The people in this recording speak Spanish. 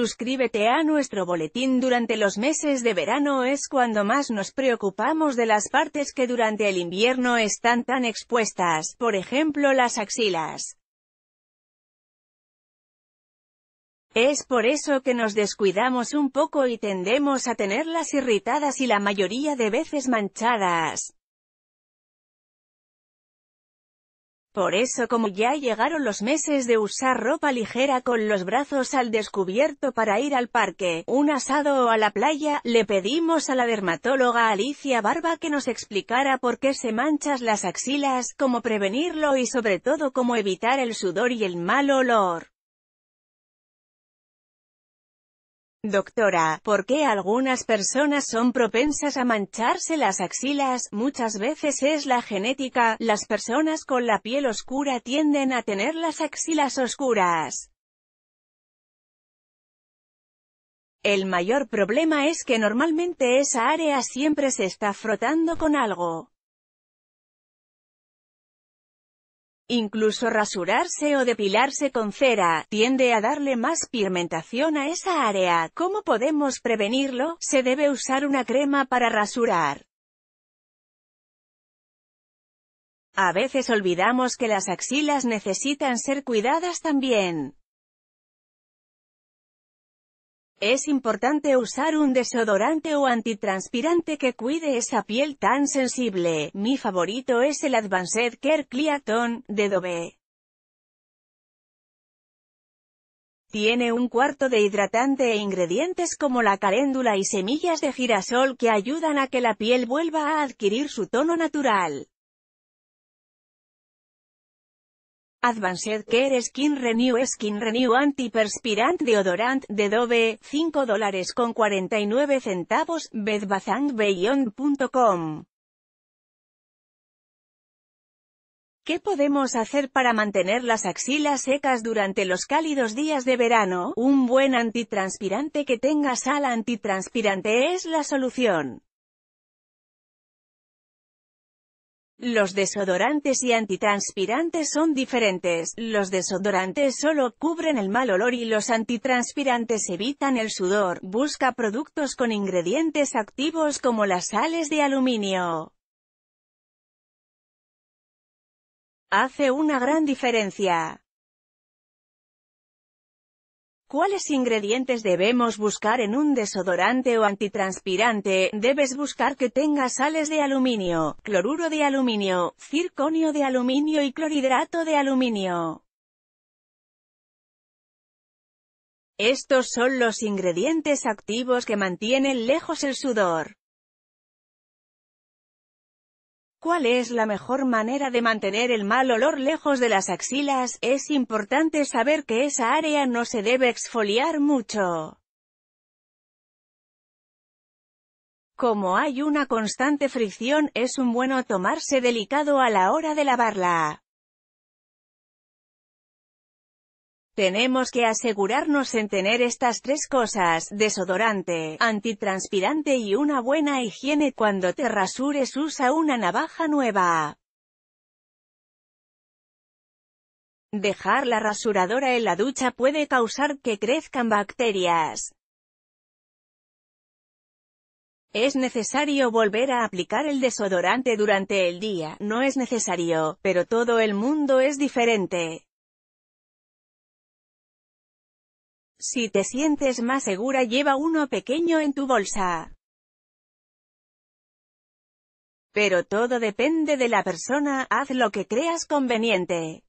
Suscríbete a nuestro boletín durante los meses de verano es cuando más nos preocupamos de las partes que durante el invierno están tan expuestas, por ejemplo las axilas. Es por eso que nos descuidamos un poco y tendemos a tenerlas irritadas y la mayoría de veces manchadas. Por eso como ya llegaron los meses de usar ropa ligera con los brazos al descubierto para ir al parque, un asado o a la playa, le pedimos a la dermatóloga Alicia Barba que nos explicara por qué se manchas las axilas, cómo prevenirlo y sobre todo cómo evitar el sudor y el mal olor. Doctora, ¿por qué algunas personas son propensas a mancharse las axilas? Muchas veces es la genética, las personas con la piel oscura tienden a tener las axilas oscuras. El mayor problema es que normalmente esa área siempre se está frotando con algo. Incluso rasurarse o depilarse con cera, tiende a darle más pigmentación a esa área. ¿Cómo podemos prevenirlo? Se debe usar una crema para rasurar. A veces olvidamos que las axilas necesitan ser cuidadas también. Es importante usar un desodorante o antitranspirante que cuide esa piel tan sensible. Mi favorito es el Advanced Care Clear de Dove. Tiene un cuarto de hidratante e ingredientes como la caléndula y semillas de girasol que ayudan a que la piel vuelva a adquirir su tono natural. Advanced Care Skin Renew Skin Renew Antiperspirant Deodorant de Dove, 5 dólares con 49 centavos, bedbathandbeyond.com. ¿Qué podemos hacer para mantener las axilas secas durante los cálidos días de verano? Un buen antitranspirante que tenga sal antitranspirante es la solución. Los desodorantes y antitranspirantes son diferentes, los desodorantes solo cubren el mal olor y los antitranspirantes evitan el sudor. Busca productos con ingredientes activos como las sales de aluminio. Hace una gran diferencia. ¿Cuáles ingredientes debemos buscar en un desodorante o antitranspirante? Debes buscar que tenga sales de aluminio, cloruro de aluminio, circonio de aluminio y clorhidrato de aluminio. Estos son los ingredientes activos que mantienen lejos el sudor. ¿Cuál es la mejor manera de mantener el mal olor lejos de las axilas? Es importante saber que esa área no se debe exfoliar mucho. Como hay una constante fricción, es un bueno tomarse delicado a la hora de lavarla. Tenemos que asegurarnos en tener estas tres cosas, desodorante, antitranspirante y una buena higiene. Cuando te rasures usa una navaja nueva. Dejar la rasuradora en la ducha puede causar que crezcan bacterias. Es necesario volver a aplicar el desodorante durante el día, no es necesario, pero todo el mundo es diferente. Si te sientes más segura lleva uno pequeño en tu bolsa. Pero todo depende de la persona, haz lo que creas conveniente.